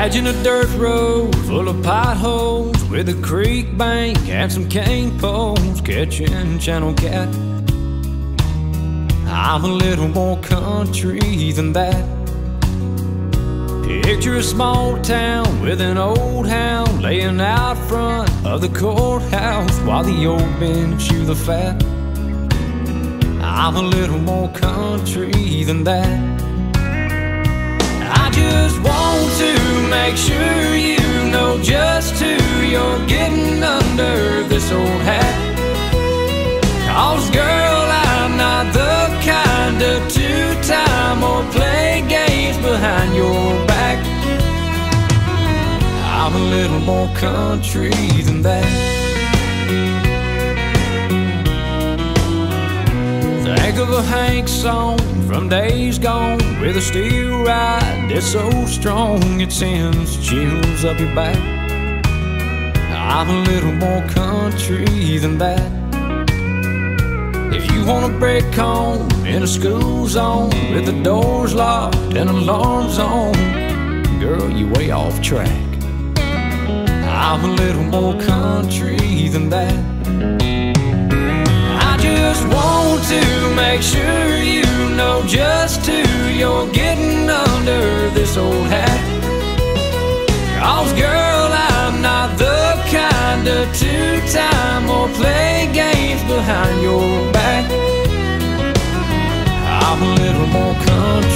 Imagine a dirt road full of potholes with a creek bank and some cane poles catching channel cat. I'm a little more country than that. Picture a small town with an old hound laying out front of the courthouse while the old men chew the fat. I'm a little more country than that. I just want to make sure you know just who you're getting under this old hat. Cause girl, I'm not the kind of two-time or play games behind your back. I'm a little more country than that. A Hank song from days gone with a steel ride that's so strong it sends chills up your back. I'm a little more country than that. If you want to break home in a school zone with the doors locked and alarms on, girl, you're way off track. I'm a little more country than that. I just want to make sure you know just who you're getting under this old hat. Cause girl, I'm not the kind of two-time or play games behind your back. I'm a little more country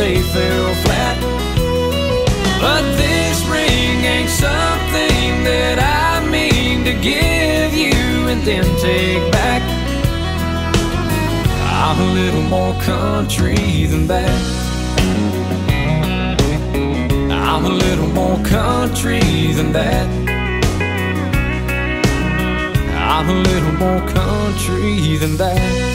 they fell flat. But this ring ain't something that I mean to give you and then take back. I'm a little more country than that. I'm a little more country than that. I'm a little more country than that.